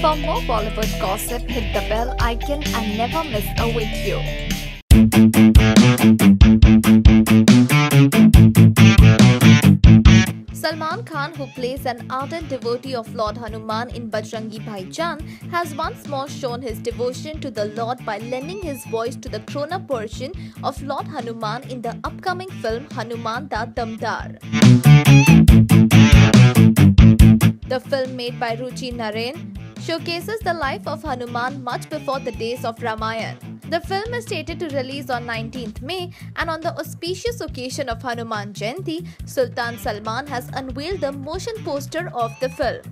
For more Bollywood gossip, hit the bell icon and never miss a video. Salman Khan, who plays an ardent devotee of Lord Hanuman in Bajrangi Bhaijaan, has once more shown his devotion to the Lord by lending his voice to the grown up version of Lord Hanuman in the upcoming film Hanuman Da Damdar. The film made by Ruchi Narain showcases the life of Hanuman much before the days of Ramayana. The film is slated to release on 19th May and on the auspicious occasion of Hanuman Jayanti, Sultan Salman has unveiled the motion poster of the film.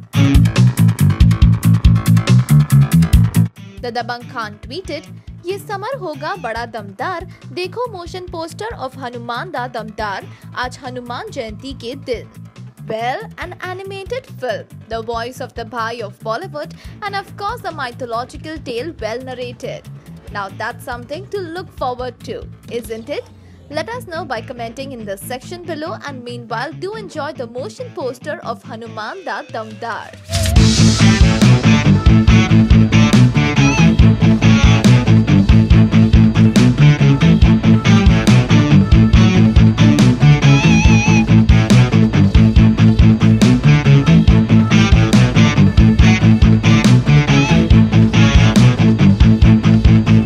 The Dabangg Khan tweeted, ये summer होगा बड़ा दमदार देखो motion poster of Hanuman da दमदार आज Hanuman Jayanti के दिन well, an animated film, the voice of the Bhai of Bollywood, and of course a mythological tale well narrated. Now that's something to look forward to, isn't it? Let us know by commenting in the section below and meanwhile do enjoy the motion poster of Hanuman Da Damdar.